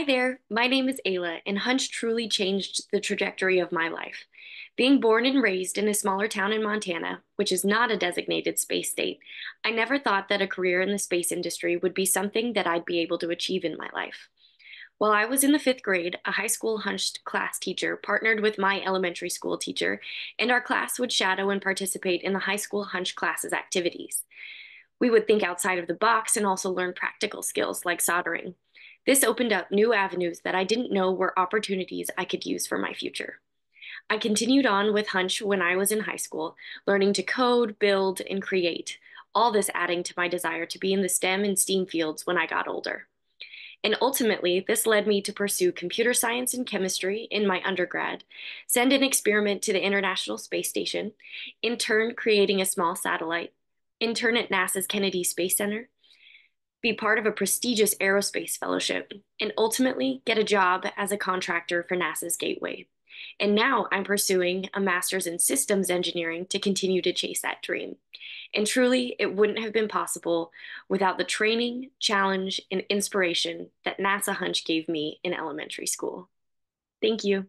Hi there, my name is Ayla, and Hunch truly changed the trajectory of my life. Being born and raised in a smaller town in Montana, which is not a designated space state, I never thought that a career in the space industry would be something that I'd be able to achieve in my life. While I was in the fifth grade, a high school Hunch class teacher partnered with my elementary school teacher, and our class would shadow and participate in the high school Hunch classes activities. We would think outside of the box and also learn practical skills like soldering. This opened up new avenues that I didn't know were opportunities I could use for my future. I continued on with Hunch when I was in high school, learning to code, build, and create, all this adding to my desire to be in the STEM and STEAM fields when I got older. And ultimately, this led me to pursue computer science and chemistry in my undergrad, send an experiment to the International Space Station, in turn, creating a small satellite, intern at NASA's Kennedy Space Center, be part of a prestigious aerospace fellowship, and ultimately get a job as a contractor for NASA's Gateway. And now I'm pursuing a master's in systems engineering to continue to chase that dream. And truly, it wouldn't have been possible without the training, challenge, and inspiration that NASA Hunch gave me in elementary school. Thank you.